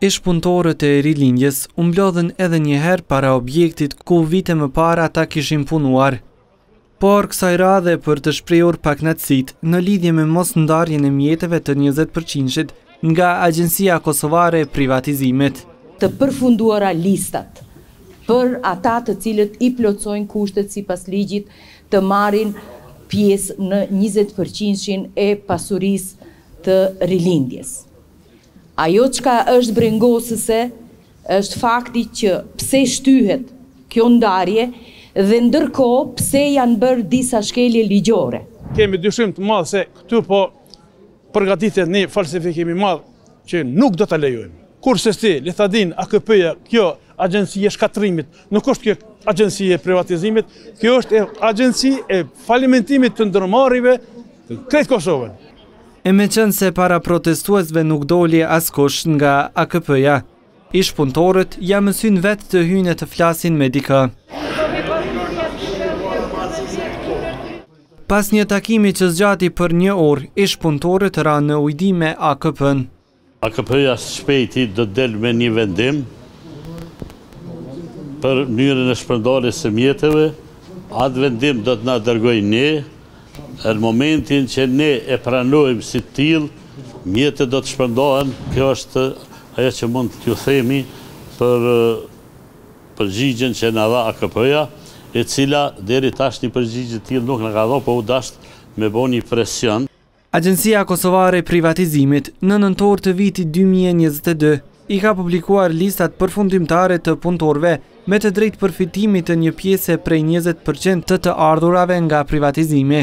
Ish-punëtorët e Rilindjes u mblodhën edhe një herë para objektit ku vite më parë ata kishin punuar. Por kësaj radhe për të shprehur pakënaqësitë në lidhje me mosndarjen e mjeteve të njëzet përqindëshit nga Agjencia Kosovare e Privatizimit. Të përfunduara listat për ata të cilët i plotësojnë kushtet sipas ligjit të marrin pjesë në njëzet përqindëshin e pasurisë të Rilindjes. Ajo çka është brengosëse është fakti që pse shtyhet kjo ndarje dhe ndërkohë pse janë bërë disa shkelje ligjore. Kemi dyshim të madh se këtu po përgatitet një falsifikim i madh që nuk do ta lejojmë. Kurrsesi, le ta dinë AKP-ja, kjo Agjenci e shkatërrimit, nuk është kjo agjenci e privatizimit, kjo është agjenci e falimentimit të ndërmarrjeve në krejt Kosovën. E meqenëse para protestuesve nuk doli askush nga AKP-ja, ish-punëtorët ia mësynë vetë të hyjnë e të flasin me dikë. Pas një takimi që zgjati për një orë, ish-punëtorët ranë në ujdi me AKP-në. AKP-ja së shpejti do të del me një vendim për mënyrën e shpërndarjes së mjeteve. Atë vendim do të na dërgojë ne. Në momentin që ne e pranojmë si të tillë, mjetet do të shpërndahen. Kjo është ajo që mund t'ju themi për përgjigjen që na dha AKP-ja, e cila deri tash një përgjigje të tillë nuk na ka dhon, po u dasht me bo një presion. Agjencia Kosovare e Privatizimit, në nëntor të vitit dy mijë e njëzet e dy, i ka publikuar listat përfundimtare të punëtorëve me të drejtë përfitimit të një pjese prej njëzet për qind të të ardhurave nga privatizimi.